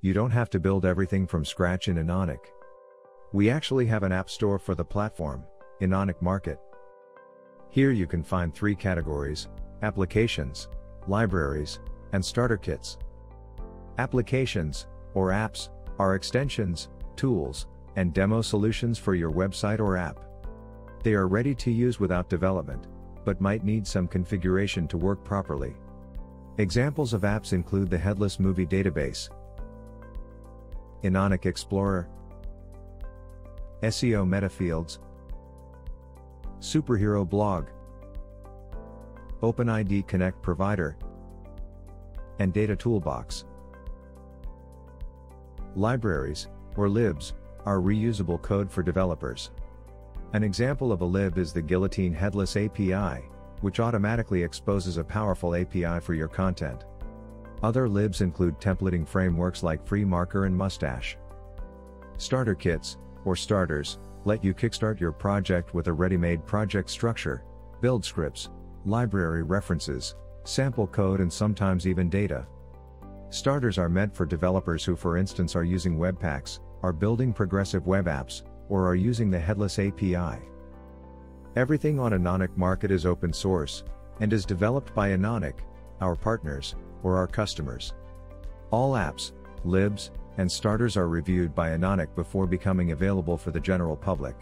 you don't have to build everything from scratch in Enonic. We actually have an app store for the platform, Enonic Market. Here you can find three categories applications, libraries, and starter kits. Applications, or apps, are extensions, tools, and demo solutions for your website or app. They are ready to use without development, but might need some configuration to work properly. Examples of apps include the Headless Movie Database, Enonic Explorer, SEO Metafields, Superhero Blog, OpenID Connect Provider, and Data Toolbox. Libraries, or libs, are reusable code for developers. An example of a lib is the Guillotine Headless API, which automatically exposes a powerful API for your content. Other libs include templating frameworks like FreeMarker and Mustache. Starter kits, or starters, let you kickstart your project with a ready-made project structure, build scripts, library references, sample code and sometimes even data. Starters are meant for developers who for instance are using Webpacks, are building progressive web apps, or are using the Headless API. Everything on Enonic Market is open source, and is developed by Enonic, our partners, or our customers. All apps, libs, and starters are reviewed by Enonic before becoming available for the general public.